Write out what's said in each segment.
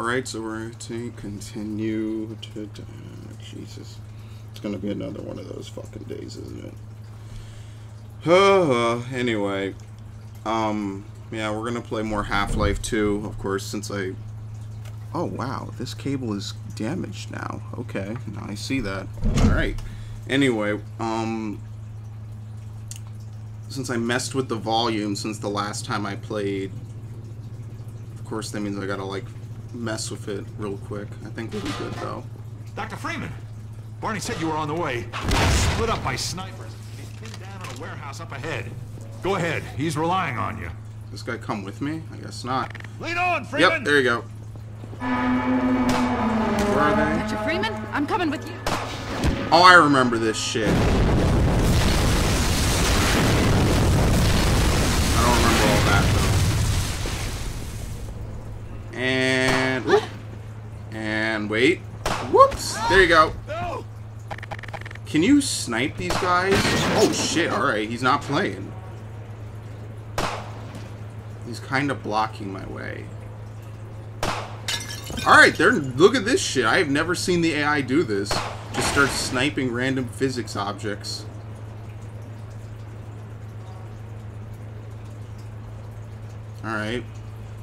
Alright, so we're to continue to... Jesus. It's gonna be another one of those fucking days, isn't it? Uh, anyway. Um, yeah, we're gonna play more Half-Life 2, of course, since I... Oh, wow, this cable is damaged now. Okay, now I see that. Alright. Anyway, um... Since I messed with the volume since the last time I played, of course that means I gotta, like, mess with it real quick. I think we'll be good, though. Dr. Freeman! Barney said you were on the way. Split up by snipers. He's pinned down in a warehouse up ahead. Go ahead. He's relying on you. This guy come with me? I guess not. Lead on, Freeman! Yep, there you go. Where are they? Dr. Freeman, I'm coming with you. Oh, I remember this shit. I don't remember all that, though. And... whoop. And wait. Whoops! There you go. Can you snipe these guys? Oh shit, alright, he's not playing. He's kind of blocking my way. Alright, they're look at this shit. I have never seen the AI do this. Just start sniping random physics objects. Alright.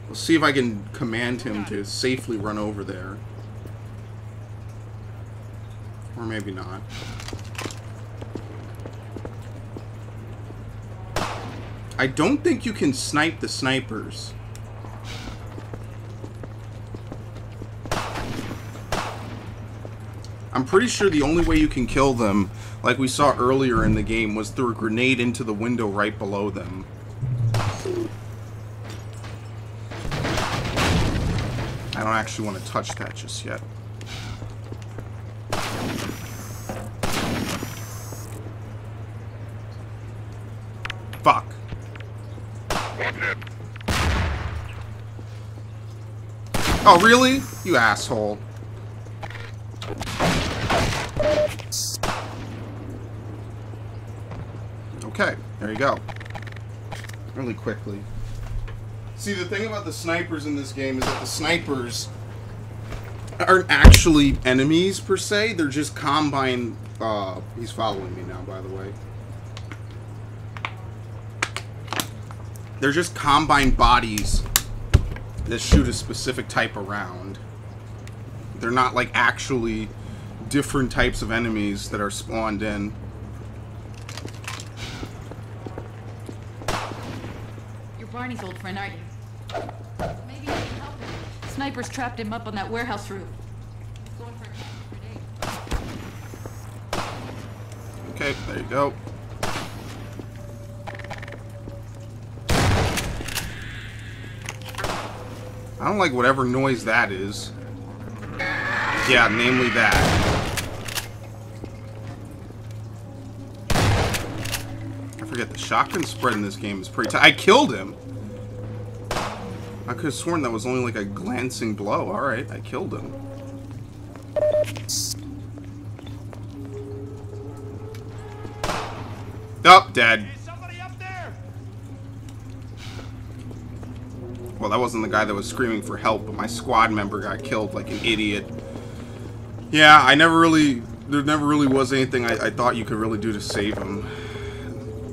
We'll see if I can command him to safely run over there. Or maybe not. I don't think you can snipe the snipers. I'm pretty sure the only way you can kill them, like we saw earlier in the game, was through a grenade into the window right below them. I don't actually want to touch that just yet. Fuck. Oh, really? You asshole. Okay, there you go. Really quickly. See, the thing about the snipers in this game is that the snipers aren't actually enemies, per se. They're just combine... Uh, he's following me now, by the way. They're just combine bodies that shoot a specific type of round. They're not, like, actually different types of enemies that are spawned in. You're Barney's old friend, aren't you? Maybe you can help him. Snipers trapped him up on that warehouse roof. He's going for a grenade. Okay, there you go. I don't like whatever noise that is. Yeah, namely that. I forget, the shotgun spread in this game is pretty tight. I killed him! I could have sworn that was only like a glancing blow. Alright, I killed him. Oh, dead. Is somebody up there? Well, that wasn't the guy that was screaming for help, but my squad member got killed like an idiot. Yeah, I never really... There never really was anything I, I thought you could really do to save him.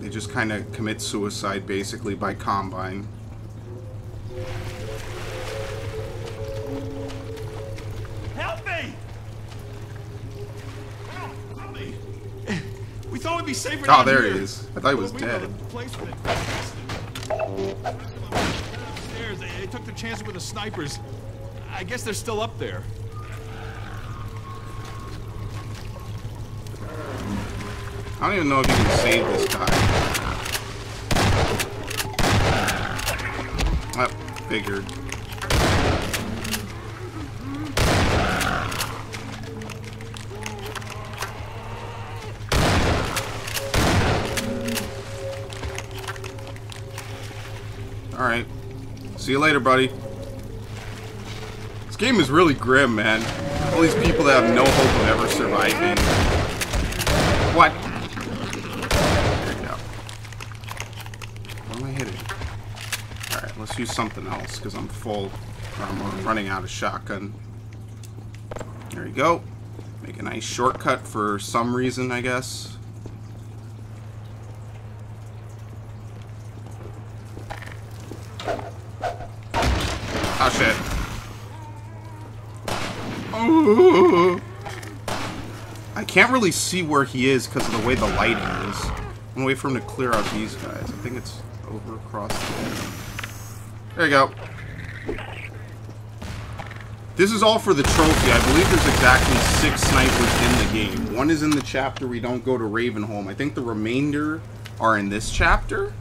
They just kind of commit suicide, basically, by Combine. Help me! Help me! We thought we'd be safer Oh, there here. he is. I thought he was dead. They took the chance with the snipers. I guess they're still up there. I don't even know if you can save this guy. I figured. See you later, buddy. This game is really grim, man. All these people that have no hope of ever surviving. What? There you go. What am I hitting? Alright, let's use something else, because I'm full. I'm running out of shotgun. There you go. Make a nice shortcut for some reason, I guess. Oh shit. Oh. I can't really see where he is because of the way the lighting is. I'm gonna wait for him to clear out these guys. I think it's over across there. There you go. This is all for the trophy. I believe there's exactly six snipers in the game. One is in the chapter we don't go to Ravenholm. I think the remainder are in this chapter.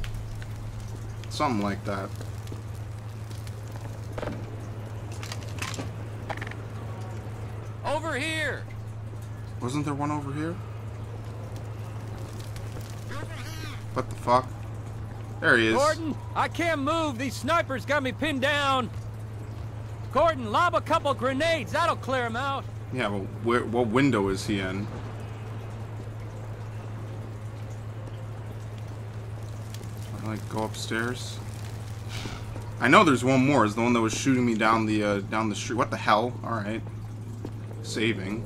Something like that. Over here! Wasn't there one over here? What the fuck? There he is. Gordon, I can't move. These snipers got me pinned down. Gordon, lob a couple grenades. That'll clear him out. Yeah, but where, what window is he in? I like go upstairs. I know there's one more. Is the one that was shooting me down the uh, down the street. What the hell? All right, saving.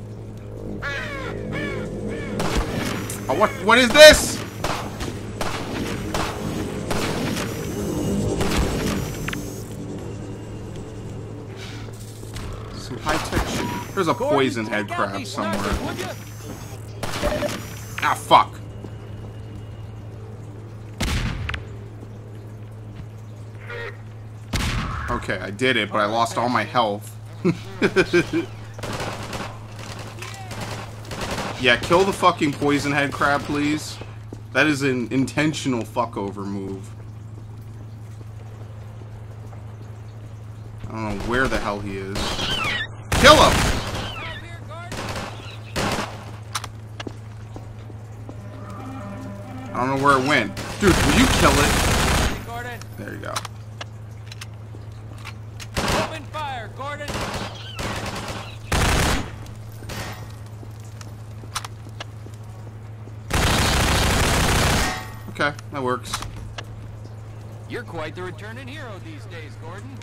Oh, what? What is this? Some high tech shit. There's a poison head crab somewhere. Ah, fuck. Okay, I did it, but I lost all my health. yeah, kill the fucking poison head crab, please. That is an intentional fuckover move. I don't know where the hell he is. Kill him! I don't know where it went. Dude, will you kill it? There you go. Open fire, Gordon. Okay, that works. You're quite the returning hero these days, Gordon.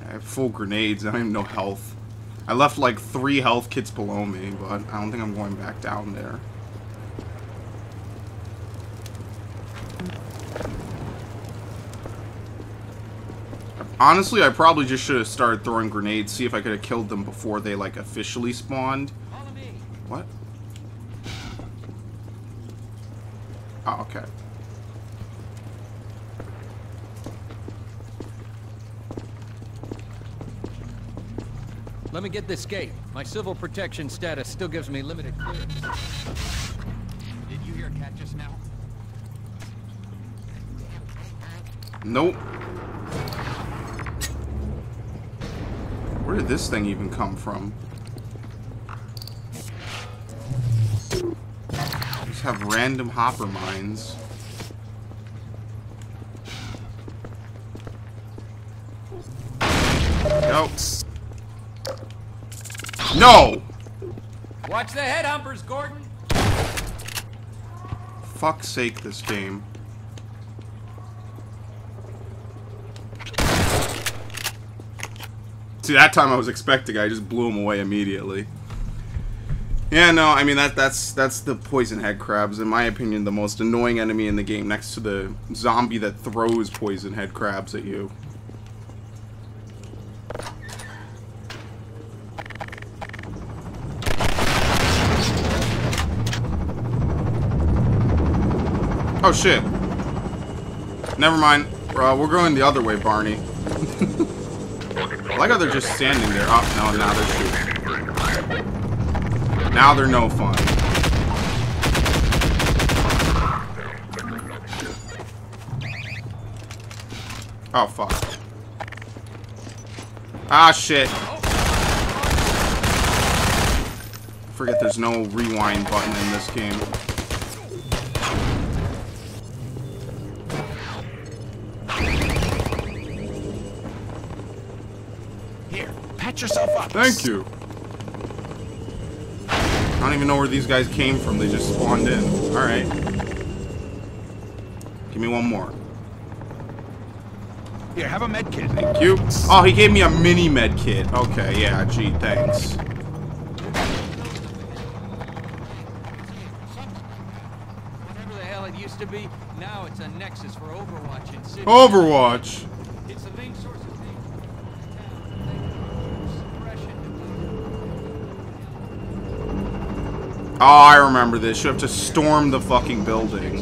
I have full grenades. I don't even know health. I left like three health kits below me, but I don't think I'm going back down there. Honestly, I probably just should have started throwing grenades, see if I could have killed them before they like officially spawned. Follow me. What? Oh, okay. Let me get this gate. My civil protection status still gives me limited clearance. Did you hear a cat just now? Nope. Where did this thing even come from? Have random hopper mines. Nope. No! Watch the head humpers, Gordon. Fuck's sake, this game. See, that time I was expecting, I just blew him away immediately. Yeah, no, I mean that that's that's the poison head crabs, in my opinion, the most annoying enemy in the game, next to the zombie that throws poison head crabs at you. Oh shit. Never mind. Uh, we're going the other way, Barney. I like how they're just standing there. Oh, no, now they're shooting. Now they're no fun. Oh, fuck. Ah, shit. Forget there's no rewind button in this game. Here, patch yourself up. Thank you. I don't even know where these guys came from. They just spawned in. Alright. Give me one more. Here, have a med kit. Thank you. Oh, he gave me a mini med kit. Okay, yeah, gee, thanks. Whatever the hell it used to be, now it's a nexus for Overwatch in City. Overwatch. Oh, I remember this. You have to storm the fucking building.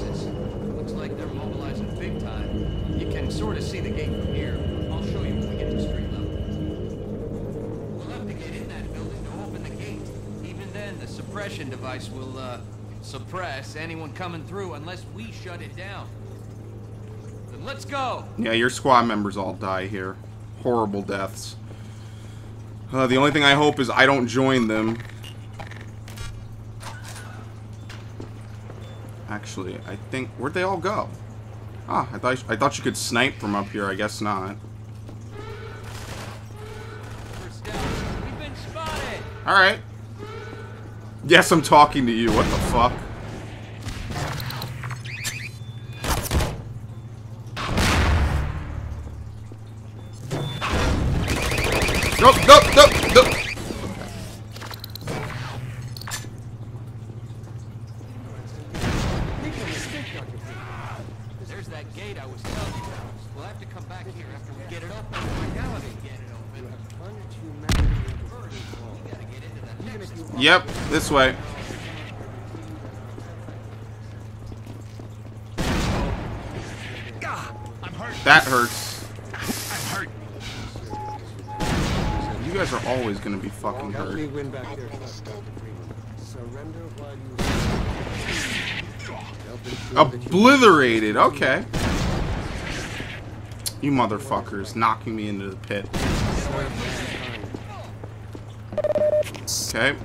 Looks like they're mobilizing big time. You can sort of see the gate from here. I'll show you when we get to street level. We'll have to get in that building to open the gate. Even then, the suppression device will, uh, suppress anyone coming through unless we shut it down. Then let's go! Yeah, your squad members all die here. Horrible deaths. Uh, the only thing I hope is I don't join them. Actually, I think where'd they all go? Ah, I thought I thought you could snipe from up here. I guess not. First down. We've been spotted! All right. Yes, I'm talking to you. What the fuck? Nope. There's that gate I was telling you about. We'll have to come back here after we get it open. Legality get it open. First, we gotta get into that nexus. Yep, this way. That hurts. You guys are always gonna be fucking hurt. Obliterated. Okay. You motherfuckers knocking me into the pit. Okay.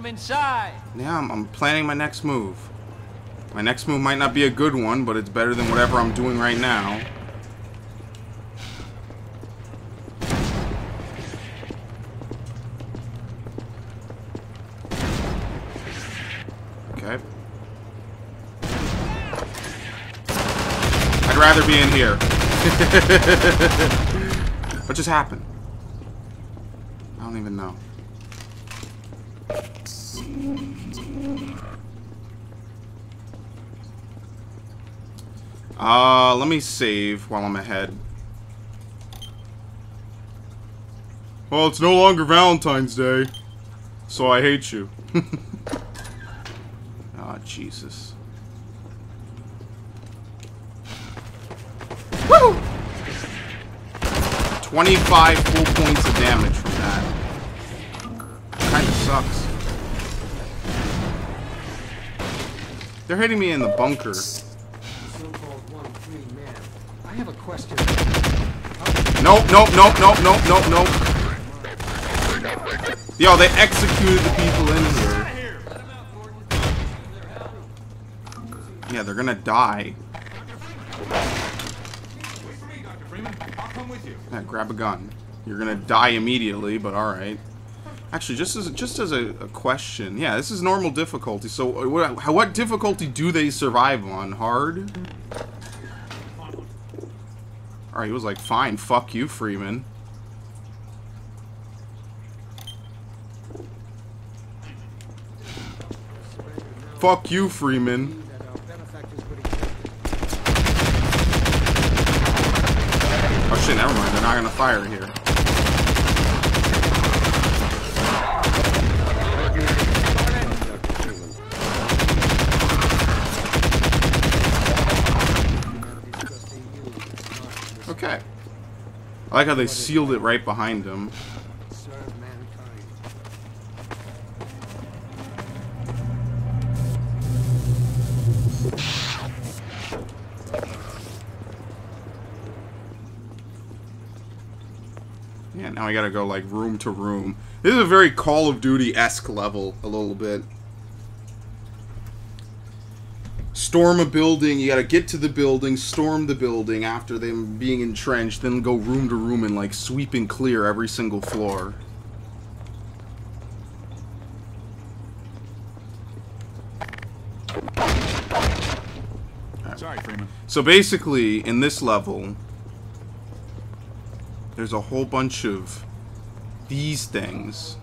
From inside. Yeah, I'm, I'm planning my next move. My next move might not be a good one, but it's better than whatever I'm doing right now. Okay. I'd rather be in here. what just happened? I don't even know. Uh, let me save while I'm ahead. Well, it's no longer Valentine's Day, so I hate you. Ah, Jesus. Woo! 25 full points of damage from that. Kinda sucks. They're hitting me in the bunker. So-called one free man. I have a question. Nope, nope, nope, nope, nope, nope, nope. Yo, they executed the people in here. Yeah, they're gonna die. Yeah, grab a gun. You're gonna die immediately, but all right. Actually, just as just as a, a question, yeah, this is normal difficulty. So, uh, what, what difficulty do they survive on? Hard. Right, he was like, "Fine, fuck you, Freeman." Fuck you, Freeman. Oh shit, never mind. They're not gonna fire here. Dr. Freeman. It's just a you, not to Okay. I like how they sealed it right behind him. Yeah, now I gotta go like room to room. This is a very Call of Duty esque level, a little bit storm a building. You got to get to the building, storm the building after them being entrenched, then go room to room and like sweep and clear every single floor. Sorry, Freeman. So basically, in this level, there's a whole bunch of these things.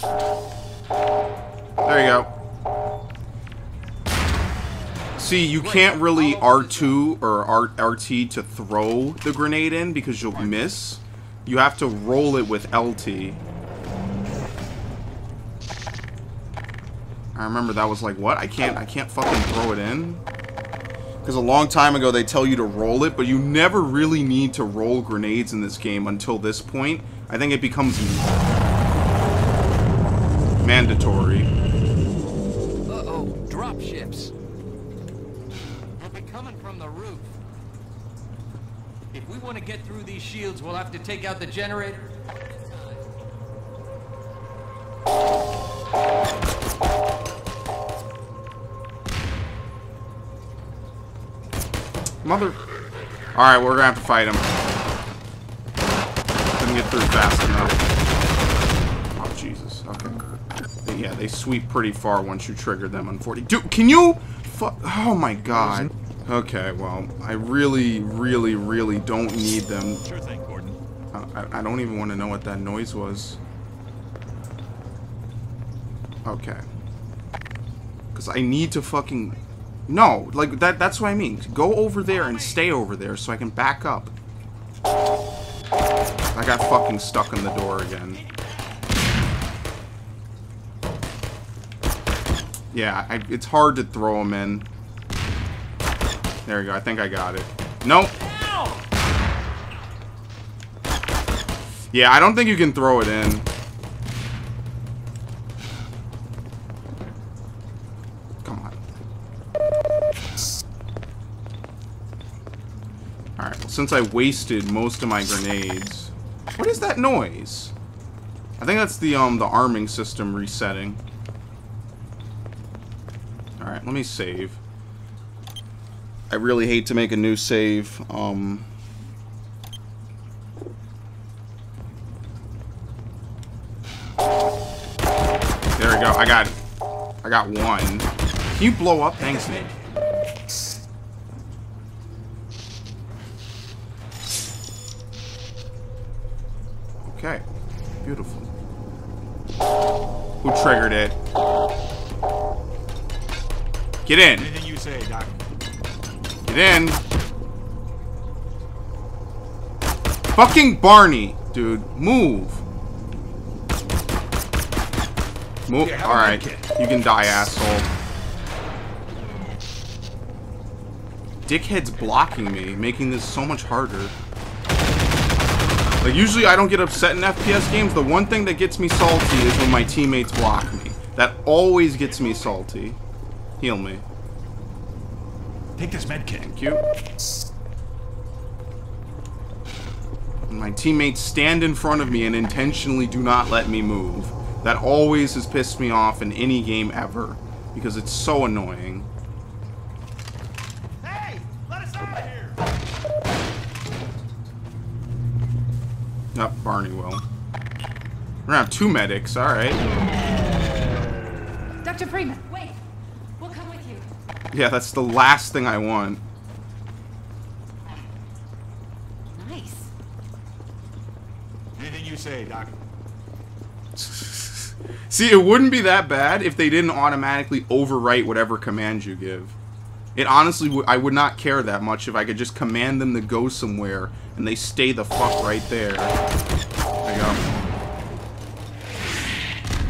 There you go. See, you can't really R2 or RT to throw the grenade in because you'll miss. You have to roll it with LT. I remember that was like, what? I can't, I can't fucking throw it in? Because a long time ago they tell you to roll it, but you never really need to roll grenades in this game until this point. I think it becomes mandatory. Uh-oh, drop ships. They'll be coming from the roof. If we want to get through these shields, we'll have to take out the generator. Mother... Alright, we're gonna have to fight him. Couldn't get through fast enough. Oh, Jesus. Okay. They- yeah, they sweep pretty far once you trigger them, unfortunately. Dude, can you... Fu oh, my God. Okay, well, I really, really, really don't need them. Sure thing, Gordon. I, I- I don't even want to know what that noise was. Okay. Because I need to fucking... No, like, that. that's what I mean. Go over there and stay over there so I can back up. I got fucking stuck in the door again. Yeah, I, it's hard to throw them in. There we go. I think I got it. Nope. Yeah, I don't think you can throw it in. Come on. Alright, well, since I wasted most of my grenades... What is that noise? I think that's the, um, the arming system resetting. Let me save. I really hate to make a new save. Um... There we go. I got I got one. Can you blow up? Thanks, Nick. Get in. Anything you say, Doc. Get in. Fucking Barney, dude. Move. Move. A Alright. You can die, asshole. Dickhead's blocking me, making this so much harder. Like, usually I don't get upset in FPS games. The one thing that gets me salty is when my teammates block me. That always gets me salty. Heal me. Take this med kit. Thank you. When my teammates stand in front of me and intentionally do not let me move. That always has pissed me off in any game ever. Because it's so annoying. Hey, let us out of here. Yep, Barney will. We're gonna have two medics, alright. Dr. Freeman, wait. We'll come with you. Yeah, that's the last thing I want. Nice. Anything you say, Doc. See, it wouldn't be that bad if they didn't automatically overwrite whatever command you give. It honestly, w- I would not care that much if I could just command them to go somewhere and they stay the fuck right there. There you go.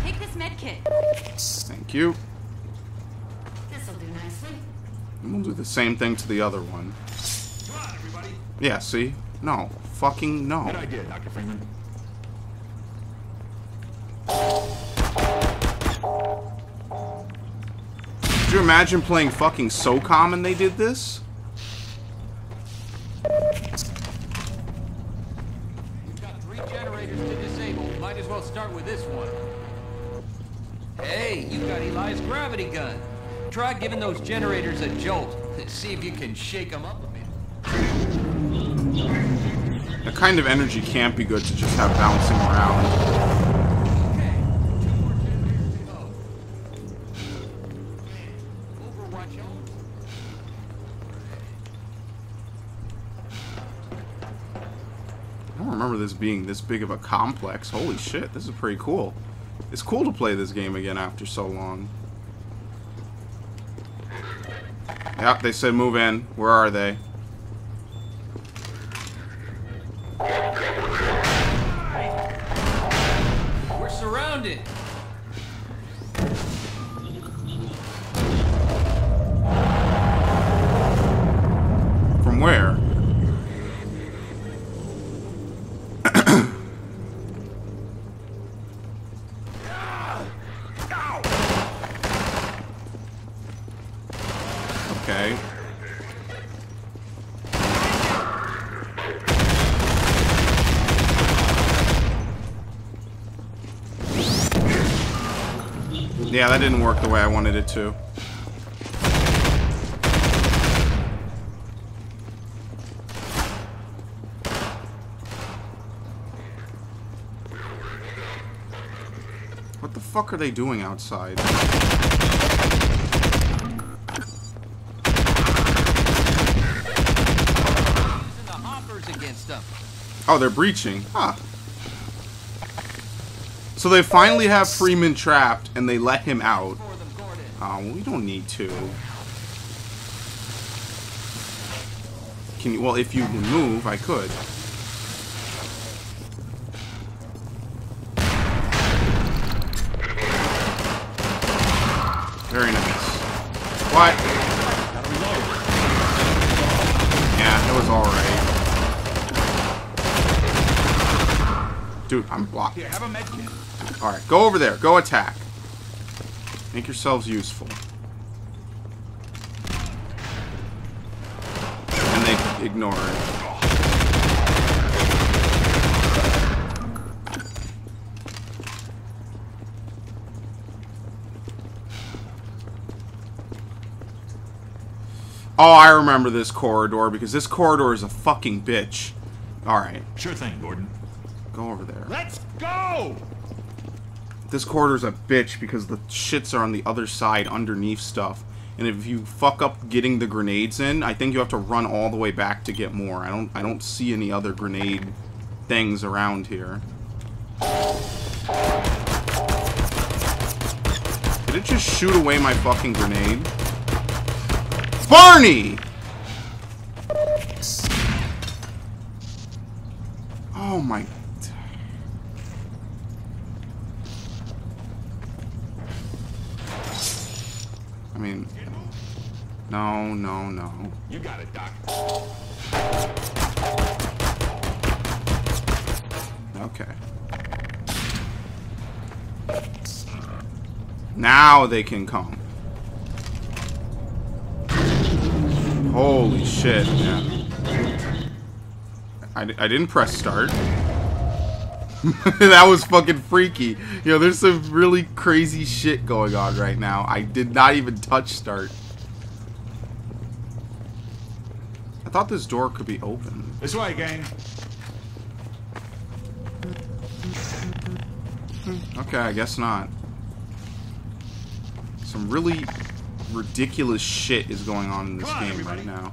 Take this med kit. Thank you. This'll do nicely. And we'll do the same thing to the other one. On. Yeah, see? No. Fucking no. Good idea, Dr. Freeman. Could you imagine playing fucking SOCOM and they did this? We've got three generators to disable. Might as well start with this one. Hey, you got Eli's gravity gun. Try giving those generators a jolt and see if you can shake them up a bit. That kind of energy can't be good to just have bouncing around. this being this big of a complex. Holy shit, this is pretty cool. It's cool to play this game again after so long. Yep, they said move in. Where are they? That didn't work the way I wanted it to. What the fuck are they doing outside? Using the hoppers against them. Oh, they're breaching. Ah. So they finally have Freeman trapped and they let him out. For them, Gordon. Oh, we don't need to. Can you, well, if you can move, I could. Very nice. What? Yeah, it was alright. Dude, I'm blocked. Here, have a med kit. Alright, go over there. Go attack. Make yourselves useful. And they ignore it. Oh, I remember this corridor because this corridor is a fucking bitch. Alright, Sure thing, Gordon. Go over there. Let's go! This corridor's a bitch because the shits are on the other side underneath stuff. And if you fuck up getting the grenades in, I think you have to run all the way back to get more. I don't I don't see any other grenade things around here. Did it just shoot away my fucking grenade? Barney! Oh my I mean, no, no, no. You got it, Doc. Okay. Now they can come. Holy shit, man. I, I didn't press start. that was fucking freaky. You know, there's some really crazy shit going on right now. I did not even touch start. I thought this door could be open. This way, gang. Okay, I guess not. Some really ridiculous shit is going on in this on, game everybody. right now.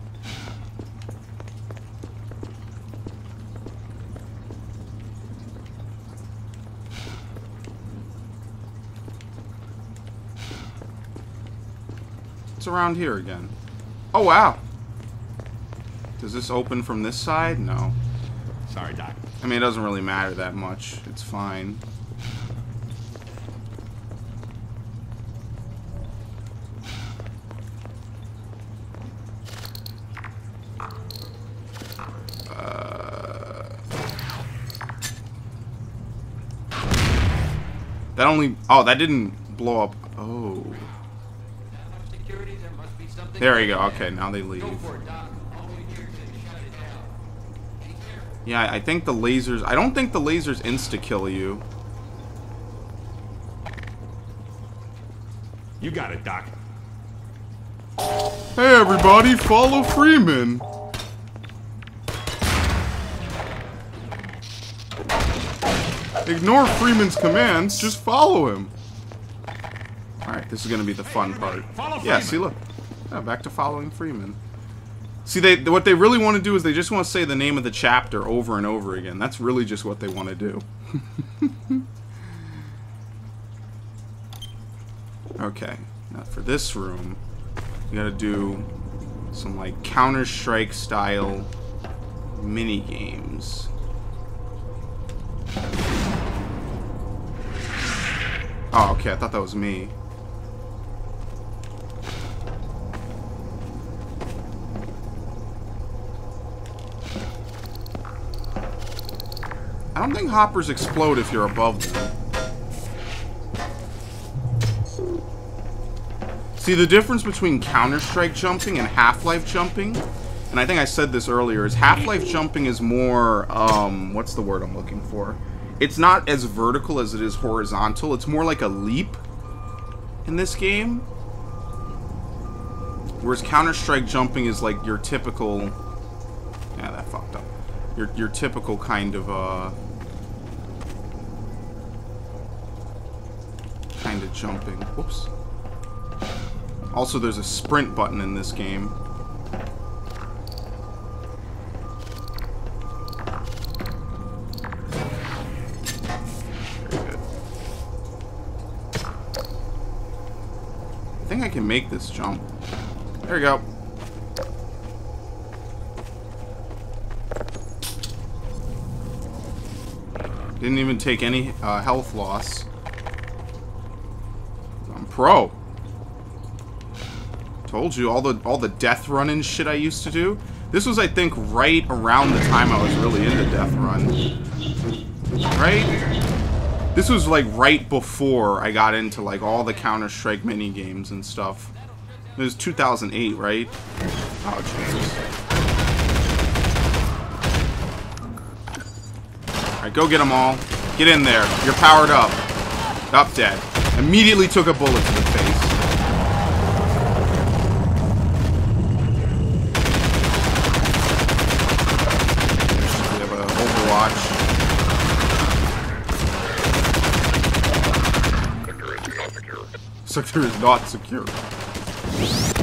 Around here again. Oh, wow. Does this open from this side? No. Sorry, Doc. I mean, it doesn't really matter that much. It's fine. Uh, That only... Oh, that didn't blow up. Oh. Security, there must be something. There you go. Okay, now they leave. Go for it, Doc. All we hear is shut it down. Yeah, I think the lasers... I don't think the lasers insta-kill you. You got it, Doc. Hey everybody, follow Freeman. Ignore Freeman's commands, just follow him. Alright, this is gonna be the fun part. Yeah, see look. Yeah, back to following Freeman. See, they what they really want to do is they just want to say the name of the chapter over and over again. That's really just what they want to do. okay, now for this room, we gotta do some like Counter Strike style mini games. Oh, okay. I thought that was me. I don't think hoppers explode if you're above them. See, the difference between Counter-Strike jumping and Half-Life jumping, and I think I said this earlier, is Half-Life jumping is more, um, what's the word I'm looking for? It's not as vertical as it is horizontal. It's more like a leap in this game. Whereas Counter-Strike jumping is like your typical... Yeah, that fucked up. Your, your typical kind of, uh... Kind of jumping. Whoops. Also, there's a sprint button in this game. Very good. I think I can make this jump. There we go. Didn't even take any uh, health loss. Pro. Told you all the all the death running shit I used to do. This was, I think, right around the time I was really into death run. Right? This was like right before I got into like all the Counter Strike mini games and stuff. It was 2008, right? Oh Jesus! All right, go get them all. Get in there. You're powered up. Up dead. Immediately took a bullet to the face. We have a Overwatch. Sector is not secure. Right?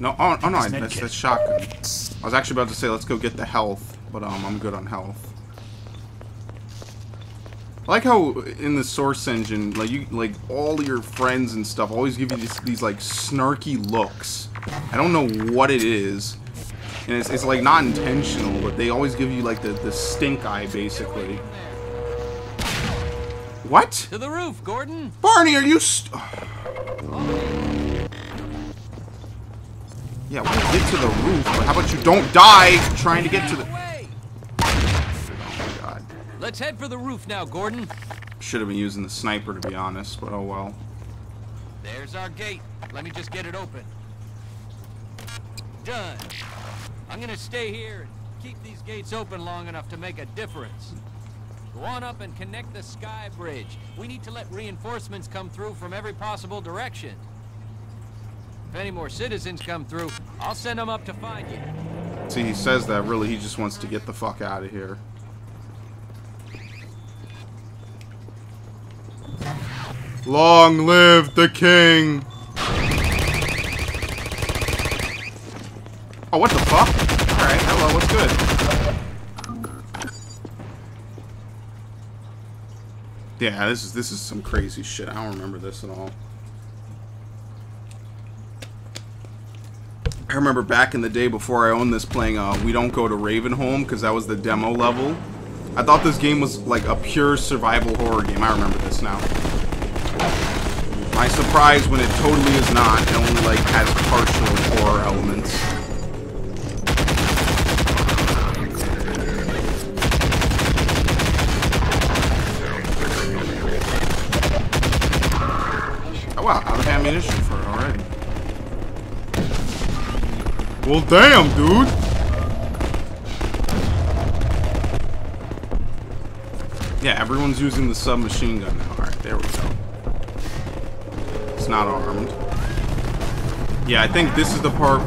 No, oh, oh no, I, that's, that's shotgun. I was actually about to say let's go get the health, but um, I'm good on health. I like how in the source engine, like you, like all your friends and stuff always give you these, these like snarky looks. I don't know what it is, and it's, it's like not intentional, but they always give you like the the stink eye basically. What? To the roof, Gordon. Barney, are you? Yeah, we get to the roof, but how about you don't die trying to get to the? Oh god. Let's head for the roof now, Gordon. Should have been using the sniper to be honest, but oh well. There's our gate. Let me just get it open. Done. I'm gonna stay here and keep these gates open long enough to make a difference. Go on up and connect the sky bridge. We need to let reinforcements come through from every possible direction. If any more citizens come through, I'll send them up to find you. See, he says that really he just wants to get the fuck out of here. Long live the king! Oh, what the fuck? Alright, hello, what's good? Yeah, this is this is some crazy shit. I don't remember this at all. I remember back in the day before I owned this playing uh, We Don't Go to Ravenholm because that was the demo level. I thought this game was like a pure survival horror game. I remember this now. My surprise when it totally is not. It only like has partial horror elements. Oh wow, out of ammunition for Well, damn, dude. Yeah, everyone's using the submachine gun now. Alright, there we go. It's not armed. Yeah, I think this is the part...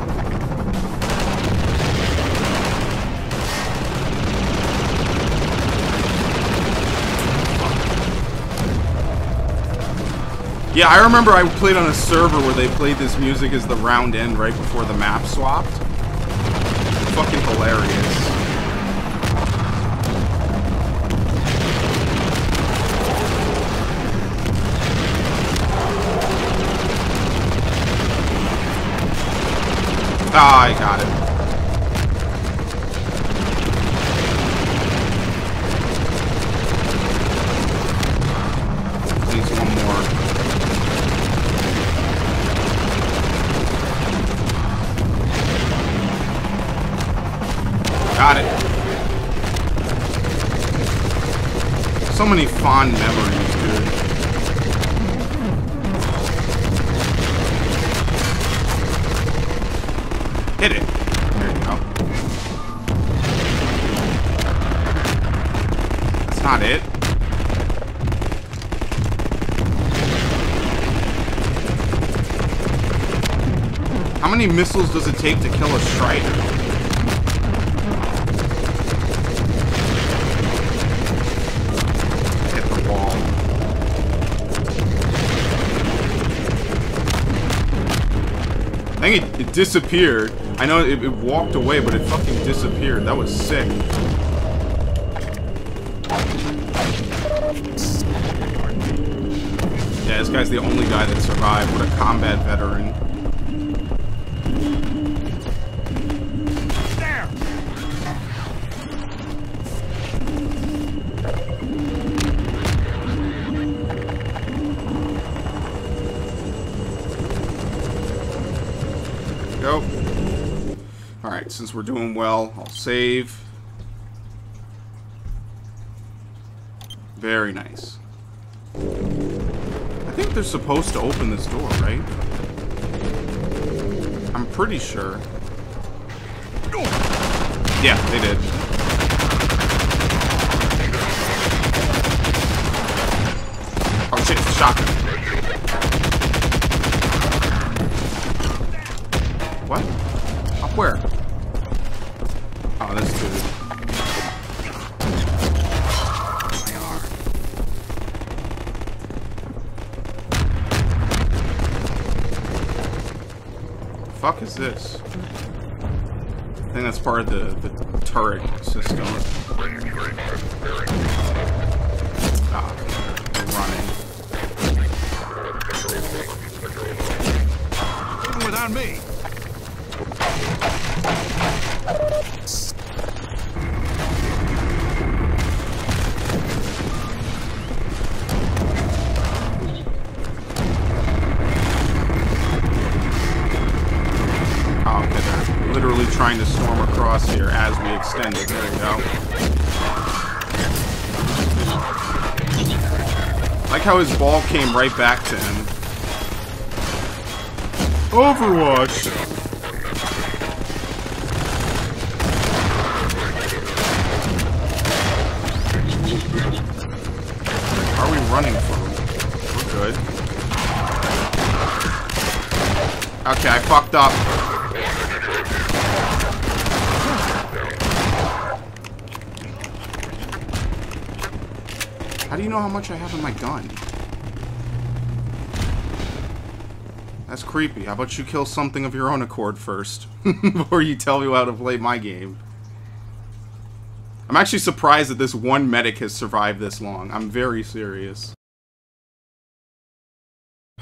Yeah, I remember I played on a server where they played this music as the round end right before the map swapped. Fucking hilarious. Ah, I got it. Fond memories, dude. Hit it. There you go. That's not it. How many missiles does it take to kill a Strider? I think it, it disappeared. I know it, it walked away, but it fucking disappeared. That was sick. Yeah, this guy's the only guy that survived. What a combat veteran. Since we're doing well, I'll save. Very nice. I think they're supposed to open this door, right? I'm pretty sure. Yeah, they did. Oh shit, shotgun. Even me. Oh, trying to storm across here as we extend it. There we go. Like how his ball came right back to him. Overwatch! Are we running from? We're good. Okay, I fucked up. How do you know how much I have in my gun? That's creepy. How about you kill something of your own accord first? Before you tell me how to play my game. I'm actually surprised that this one medic has survived this long. I'm very serious.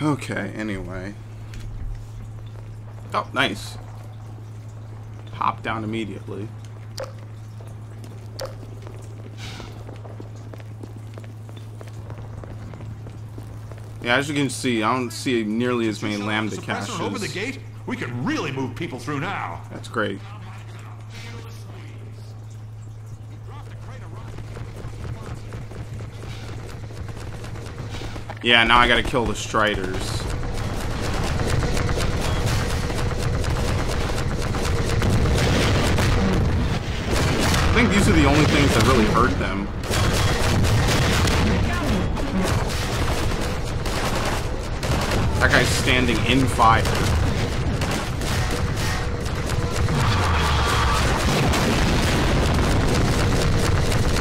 Okay, anyway. Oh, nice. Hop down immediately. Yeah, as you can see, I don't see nearly as many lambda and Open the gate? We can really move people through now. That's great. Yeah, now I gotta kill the Striders. I think these are the only things that really hurt them. That guy's standing in fire.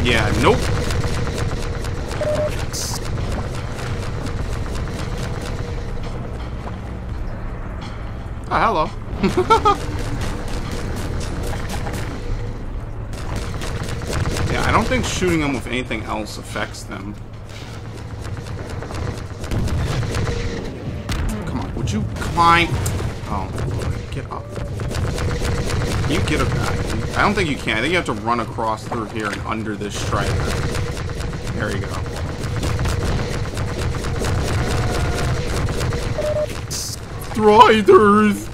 Yeah, nope. Oh, hello. yeah, I don't think shooting them with anything else affects them. Oh, lord, get up. You get up that? I don't think you can. I think you have to run across through here and under this strider. There you go. Striders!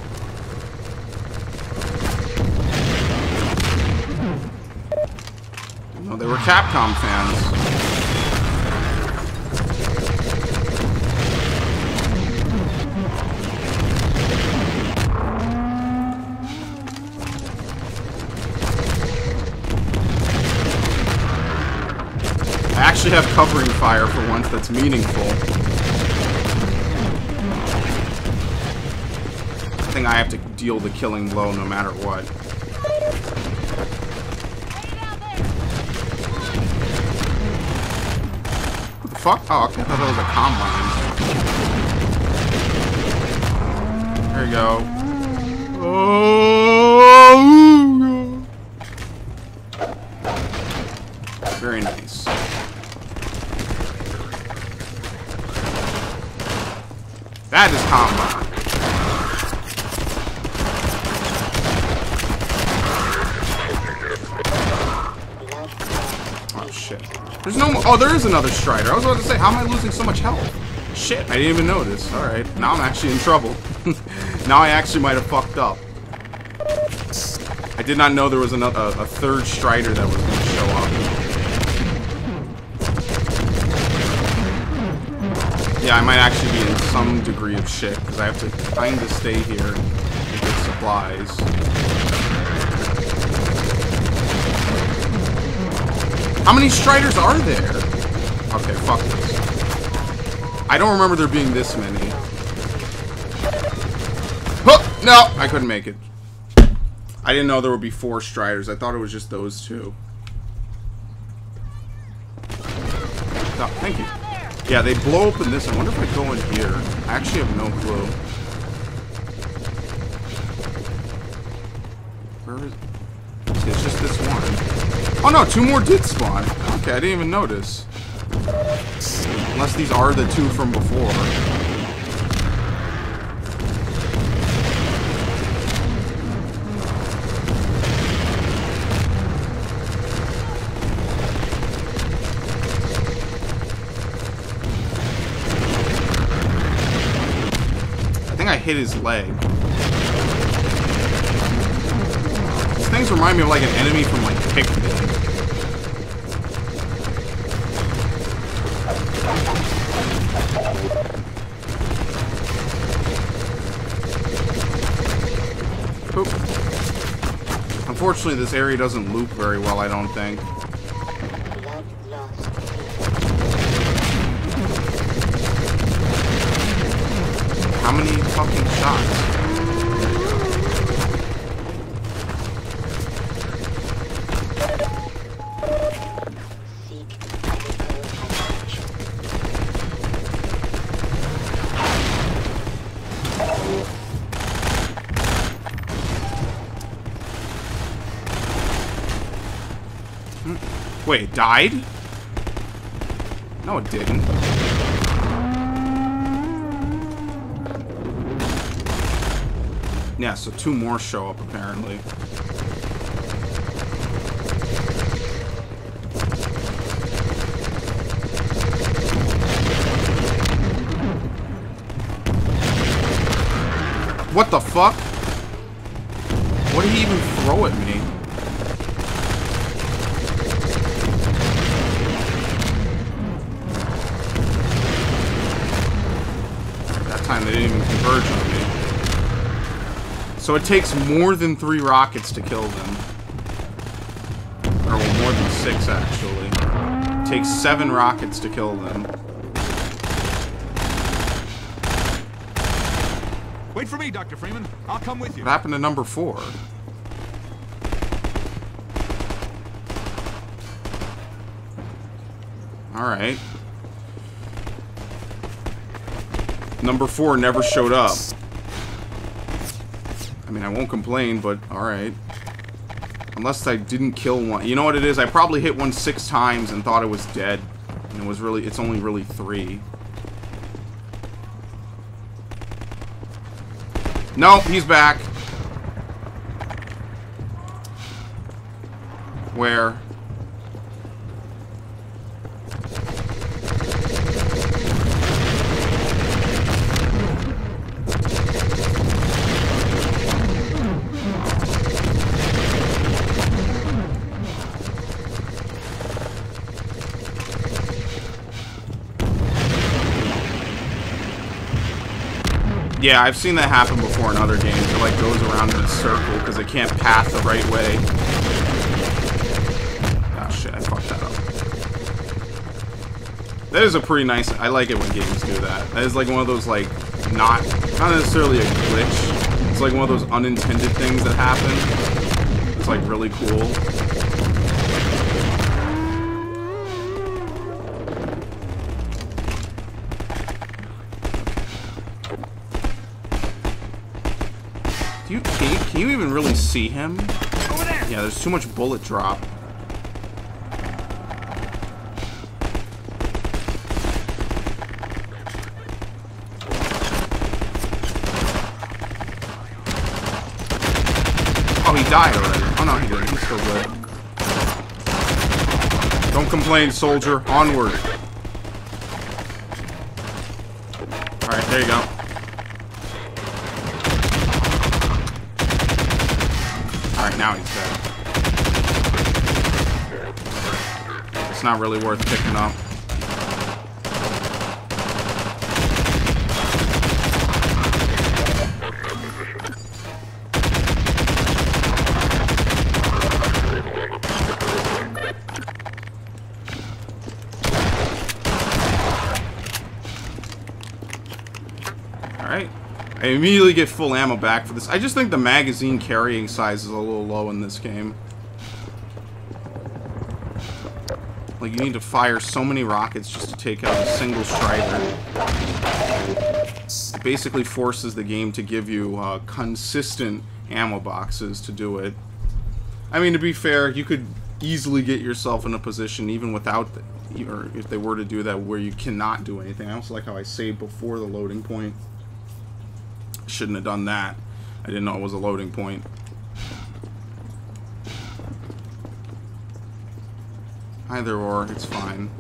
No, they were Capcom fans. Have covering fire for once that's meaningful. I think I have to deal the killing blow no matter what. What the fuck? Oh, I thought that was a combine. There you go. Oh, That is combine. Oh shit. There's no. Oh, there is another Strider. I was about to say, how am I losing so much health? Shit, I didn't even notice. Alright, now I'm actually in trouble. now I actually might have fucked up. I did not know there was another, a, a third Strider that was I might actually be in some degree of shit, because I have to kind of stay here and get supplies. How many Striders are there? Okay, fuck this. I don't remember there being this many. Huh, no, I couldn't make it. I didn't know there would be four Striders. I thought it was just those two. Yeah, they blow open this. I wonder if I go in here. I actually have no clue. Where is See, it's just this one. Oh no, two more did spawn. Okay, I didn't even notice. Unless these are the two from before. Hit his leg. These things remind me of like an enemy from like Pikmin. Unfortunately, this area doesn't loop very well, I don't think. Wait, it died? No, it didn't. Yeah, so two more show up apparently. What the fuck? What did he even throw at me? So it takes more than three rockets to kill them. Or well, more than six, actually. It takes seven rockets to kill them. Wait for me, Dr. Freeman. I'll come with you. What happened to number four? Alright. Number four never showed up. I won't complain, but alright. Unless I didn't kill one. You know what it is? I probably hit one six times and thought it was dead. And it was really, it's only really three. No, he's back. Where? Yeah, I've seen that happen before in other games. It like goes around in a circle because it can't path the right way. Ah shit, I fucked that up. That is a pretty nice I like it when games do that. That is like one of those like not not necessarily a glitch. It's like one of those unintended things that happen. It's like really cool. Even really see him? Yeah, there's too much bullet drop. Oh, he died already. Oh, no, he didn't. He's still good. Don't complain, soldier. Onward. Alright, there you go. Alright, now he's dead. It's not really worth picking up. I immediately get full ammo back for this. I just think the magazine carrying size is a little low in this game. Like, you need to fire so many rockets just to take out a single Strider. It basically forces the game to give you uh, consistent ammo boxes to do it. I mean, to be fair, you could easily get yourself in a position, even without, the, or if they were to do that, where you cannot do anything. I also like how I saved before the loading point. Shouldn't have done that. I didn't know it was a loading point. Either or, it's fine.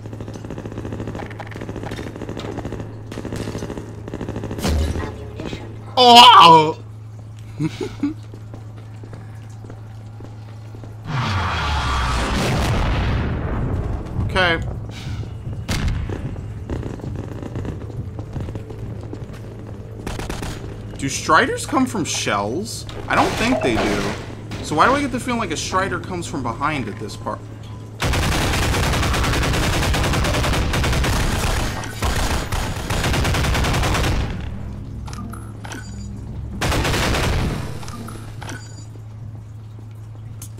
Oh! okay. Do Striders come from shells? I don't think they do. So why do I get the feeling like a Strider comes from behind at this part?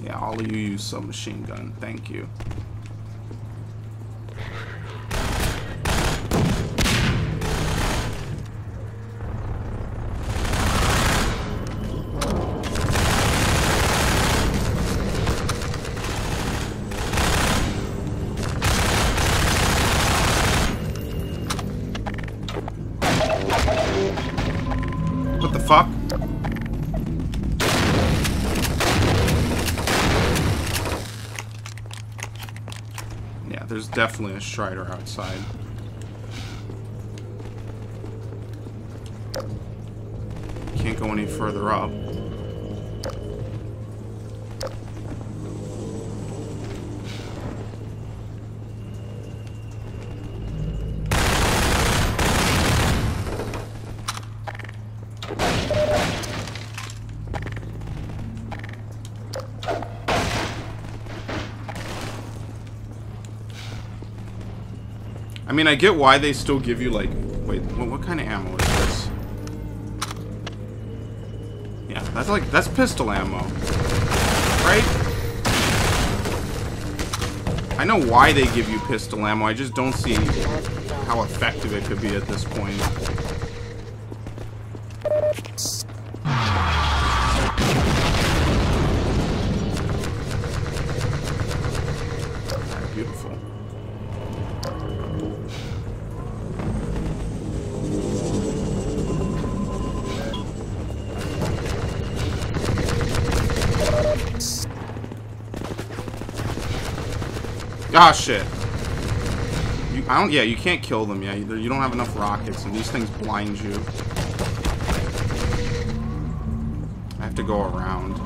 Yeah, all of you use submachine gun. Thank you. Definitely a Strider outside. Can't go any further up. Mean, I get why they still give you, like... Wait, what, what kind of ammo is this? Yeah, that's like... That's pistol ammo. Right? I know why they give you pistol ammo, I just don't see how effective it could be at this point. Ah, shit. You, I don't. Yeah, you can't kill them. Yeah, you, you don't have enough rockets, and these things blind you. I have to go around.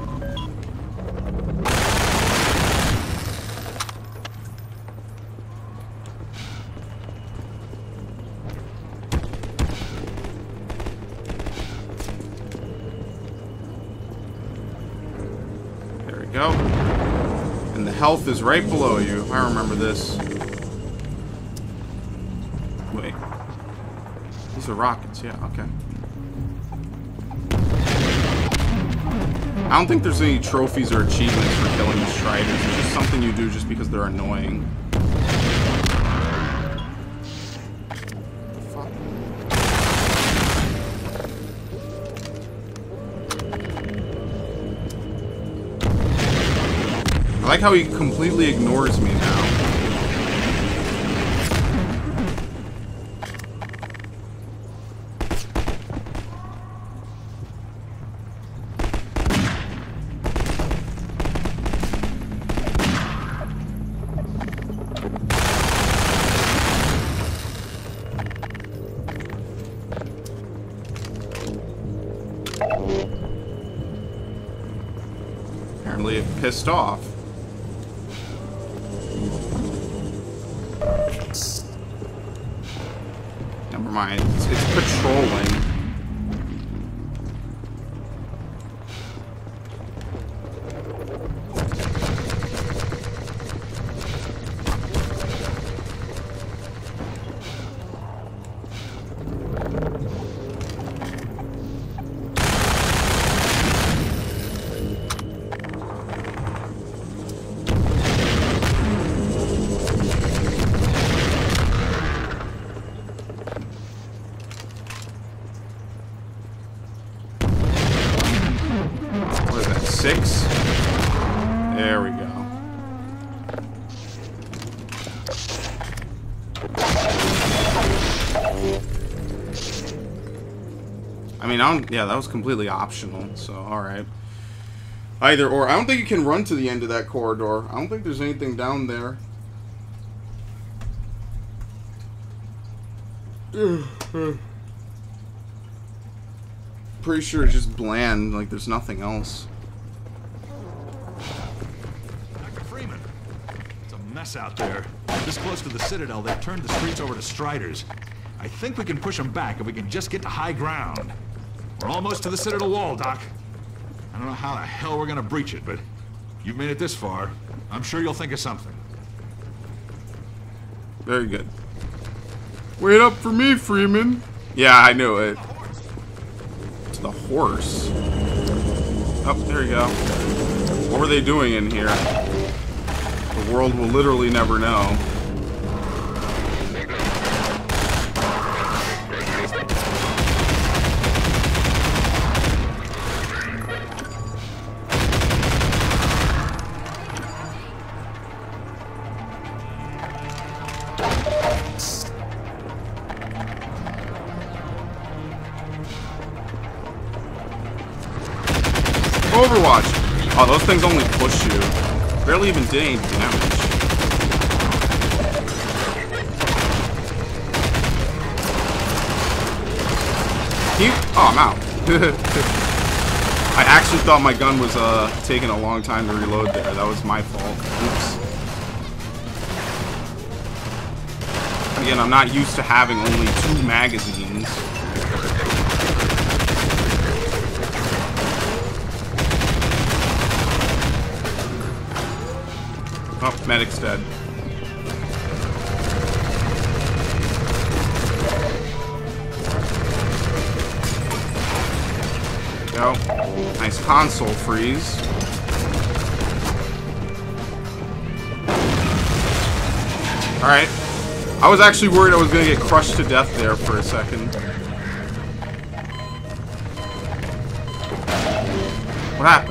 There we go. Health is right below you. I remember this. Wait. These are rockets, yeah, okay. I don't think there's any trophies or achievements for killing the Striders. It's just something you do just because they're annoying. I like how he completely ignores me now. Apparently pissed off. Yeah, that was completely optional. So, all right. Either or. I don't think you can run to the end of that corridor. I don't think there's anything down there. Pretty sure it's just bland. Like there's nothing else. Dr. Freeman. It's a mess out there. This close to the Citadel, they've turned the streets over to Striders. I think we can push them back if we can just get to high ground. We're almost to the Citadel wall, Doc. I don't know how the hell we're gonna breach it, but you've made it this far. I'm sure you'll think of something. Very good. Wait up for me, Freeman. Yeah, I knew it. It's the horse. Oh, there you go. What were they doing in here? The world will literally never know. Did any damage. You? Oh, I'm out. I actually thought my gun was uh, taking a long time to reload there. That was my fault. Oops. Again, I'm not used to having only two magazines. Oh, medic's dead. Go. Nice console freeze. Alright. I was actually worried I was gonna get crushed to death there for a second. What happened?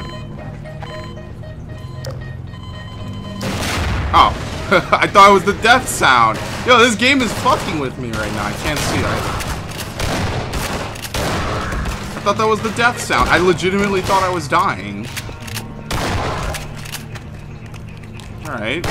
I thought it was the death sound. Yo, this game is fucking with me right now. I can't see. I thought that was the death sound. I legitimately thought I was dying. Alright.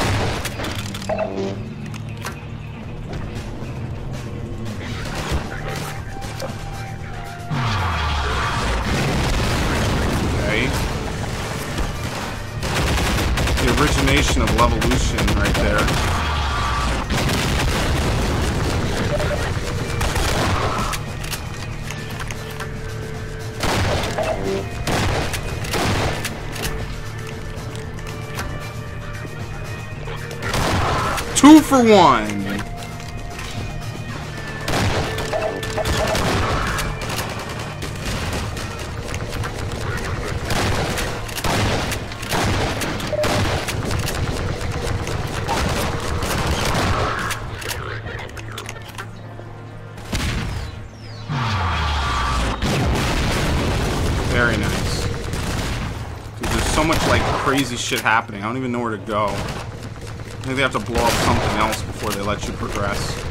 One. Very nice. Dude, there's so much like crazy shit happening. I don't even know where to go. I think they have to blow up something else before they let you progress.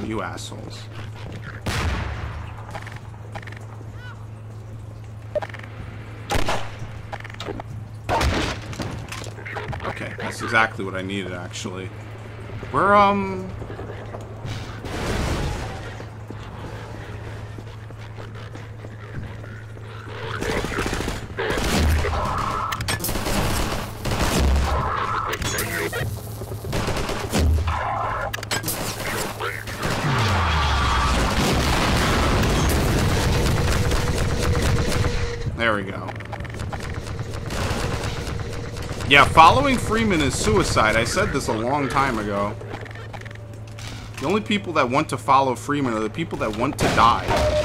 Oh, you assholes. Okay, that's exactly what I needed actually. We're, um... following Freeman is suicide. I said this a long time ago. The only people that want to follow Freeman are the people that want to die.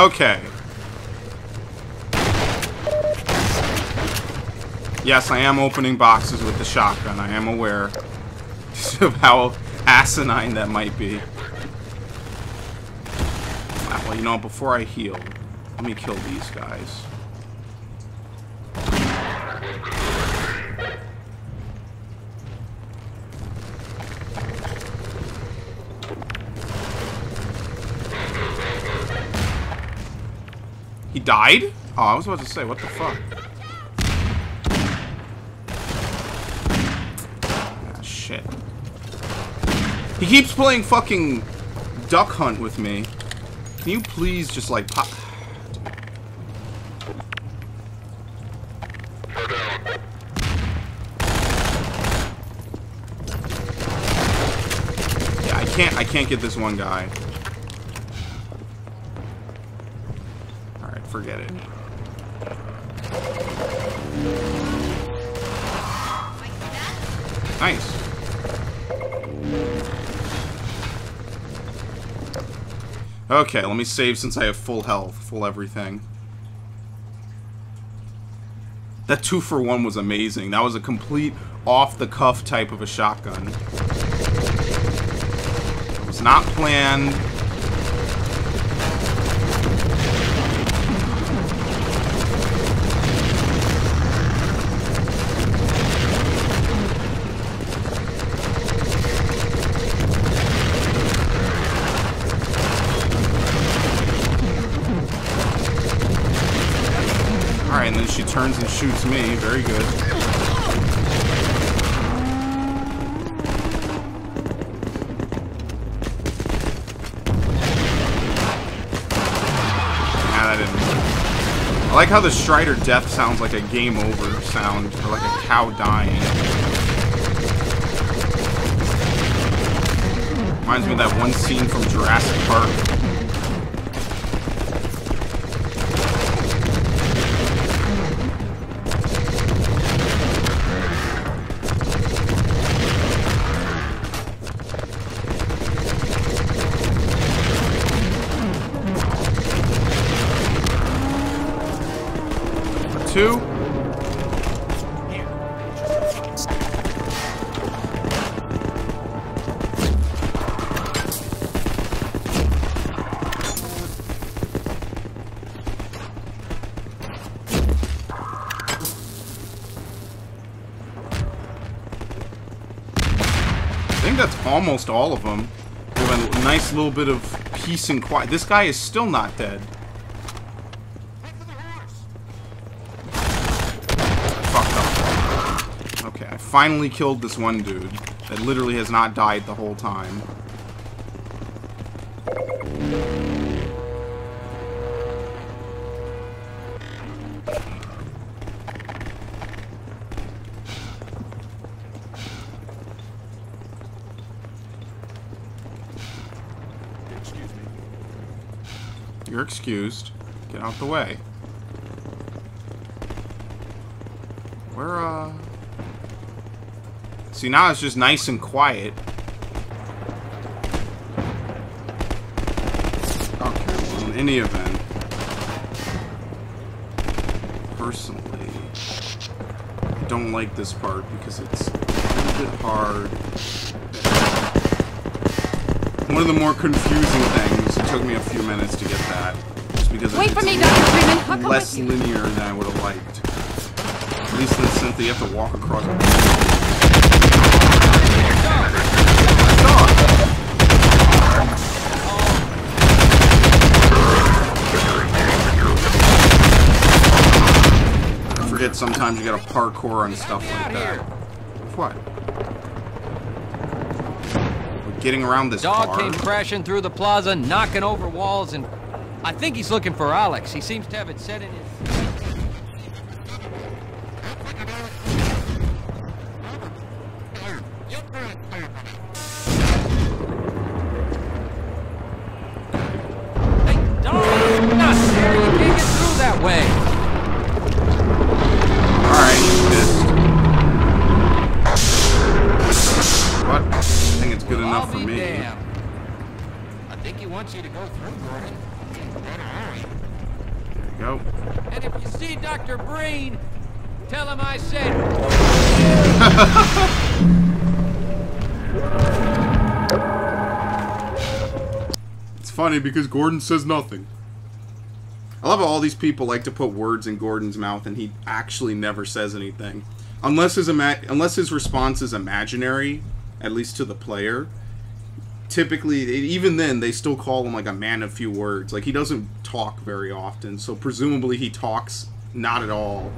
Okay. Yes, I am opening boxes with the shotgun. I am aware of how asinine that might be. Ah, Well, you know, before I heal, let me kill these guys. He died? Oh, I was about to say, what the fuck? Ah, shit. He keeps playing fucking Duck Hunt with me. Can you please just, like, pop... Yeah, I can't, I can't get this one guy. Alright, forget it. Nice. Okay, let me save since I have full health, full everything. That two for one was amazing. That was a complete off-the-cuff type of a shotgun. It was not planned. Shoots me. Very good. I like how the Strider death sounds like a game over sound, or like a cow dying. Reminds me of that one scene from Jurassic Park. Almost all of them. We have a nice little bit of peace and quiet. This guy is still not dead. Fucked up. Okay, I finally killed this one dude that literally has not died the whole time. Excused. Get out the way. Where, uh... See, now it's just nice and quiet. Okay, well, in any event... Personally... I don't like this part because it's a little bit hard. One of the more confusing things, it took me a few minutes to get that. Just because Wait it's for me, Dr. Freeman. I'll come less with you. linear than I would have liked. At least in the sense that you have to walk across. I forget sometimes you gotta parkour and stuff like that. What? We're getting around this Dog car. came crashing through the plaza, knocking over walls, and I think he's looking for Alyx. He seems to have it set in his. Funny because Gordon says nothing. I love how all these people like to put words in Gordon's mouth and he actually never says anything. Unless his ima- unless his response is imaginary, at least to the player. Typically, even then, they still call him like a man of few words. Like he doesn't talk very often, so presumably he talks not at all.